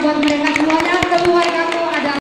buat mereka semuanya keluarga